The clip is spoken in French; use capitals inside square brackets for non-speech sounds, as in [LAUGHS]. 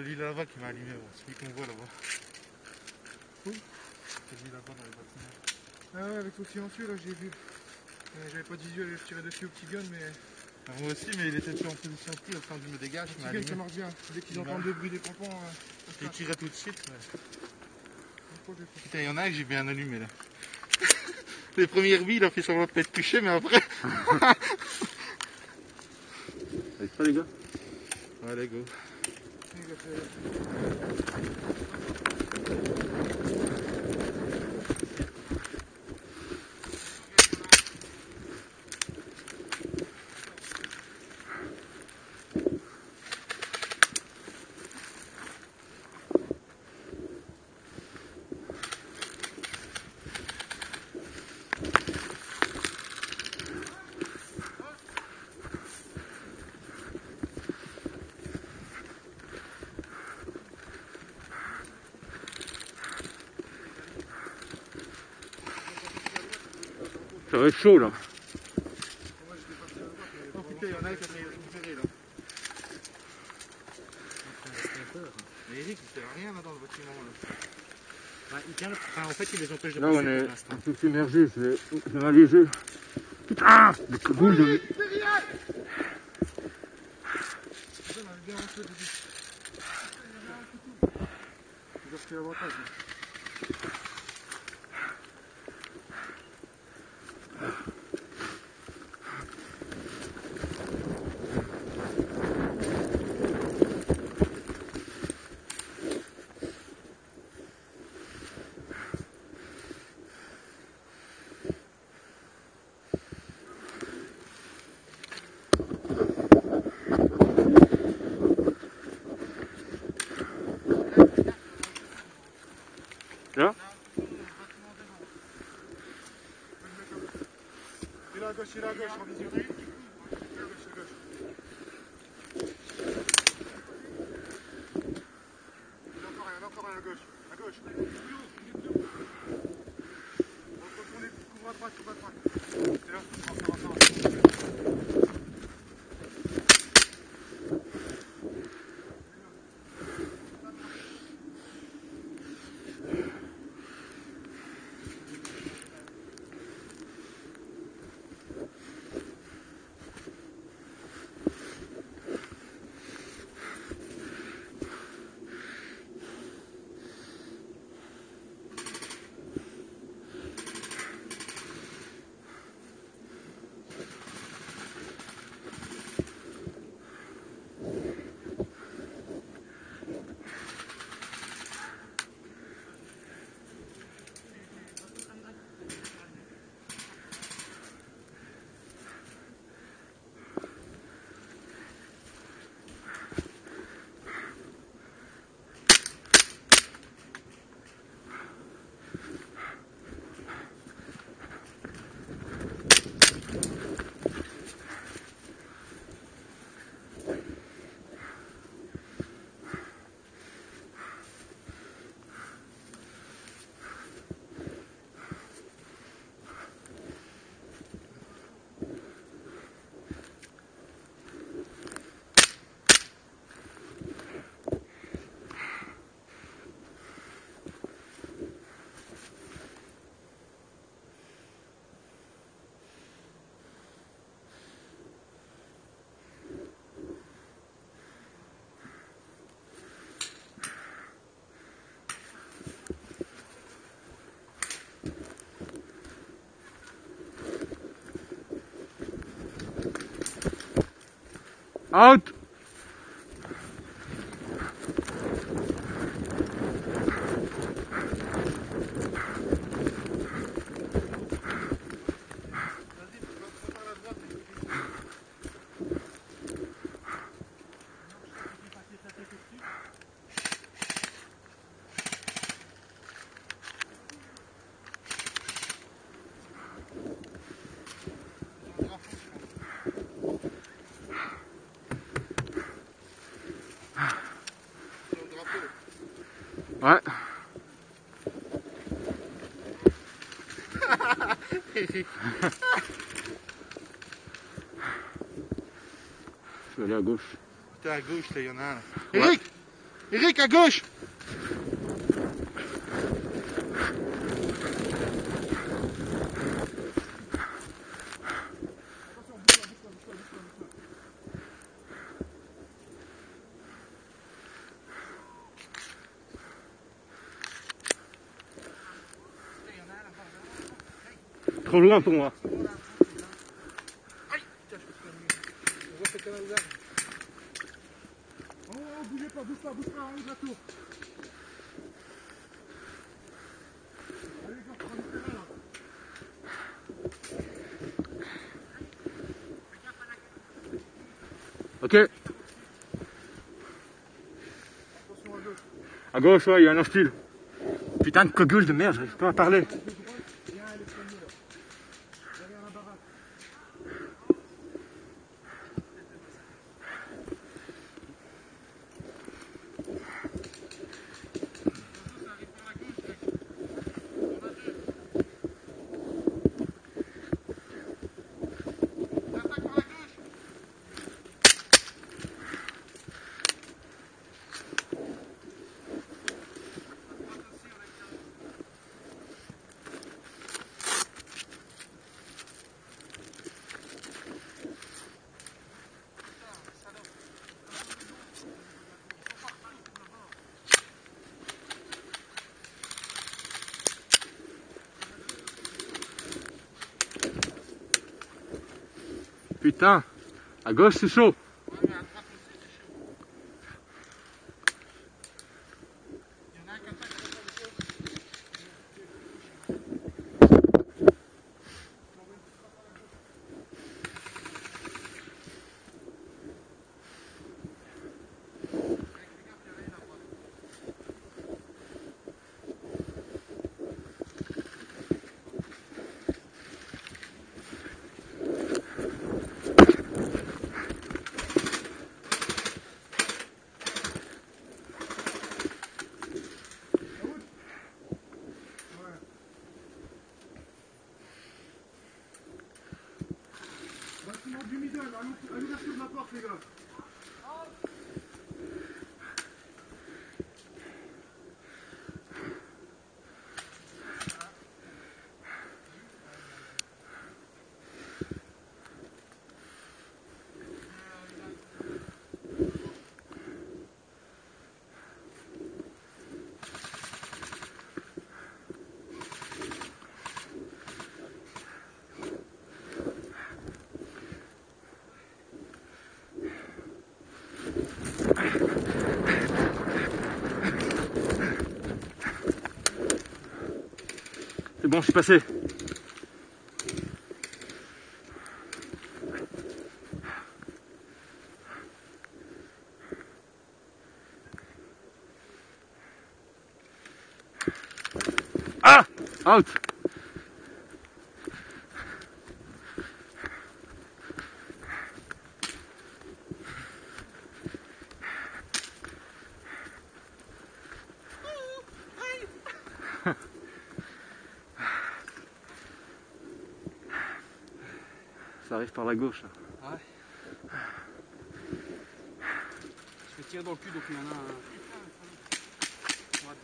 celui là-bas qui m'a allumé, bon, celui qu'on voit là-bas. Celui là-bas dans les bâtiments. Ah ouais, avec ton silencieux là, j'ai vu. Euh, J'avais pas de visuel, je tirais dessus au petit gun, mais Ah, moi aussi, mais il était toujours en position de tir, le temps que je me dégage, le il m'a petit gun ça allumé. marche bien. Dès qu'ils entendent le bruit des pompons, euh, ça Il se tirait tout de suite. ouais. Putain, il y en a un que j'ai bien allumé là. [LAUGHS] Les premières billes, il a fait semblant de pas être touché, mais après. [LAUGHS] Avec ça, les gars? Allez, go. Il a Ça va être chaud, là. Oh putain, il y en a un qui a repérer là. Mais Eric, il fait rien là dans le bâtiment là. Bah, il tient le- enfin, en fait, il les empêche de Là, passer on est pour l'instant. un peu submergé, je vais, je vais m'alléger. Putain Le boule de... Début. J'ai repris l'avantage. Il est Out Ouais. Je vais aller à gauche. Putain, à gauche là, il y en a un là. Ouais. Eric Eric, à gauche Trop loin pour moi. Oh, bougez pas, pas, pas. Ok. Attention à gauche. Gauche, ouais, il y a un hostile. Putain de cogueule de merde, j'arrive pas parler droite, il y a un à l'escalier là. Derrière la baraque. Attaque par la gauche Putain, à gauche c'est chaud. Ouais, mais à droite aussi, c'est chaud. Il y en a un qui attaque à la gauche. Bâtiment du middle, à l'ou- à l'ouverture de la porte, les gars. C'est bon, je suis passé. Ah Out Ça arrive par la gauche. là. Je me tire dans le cul, donc il y en a un. Ouais.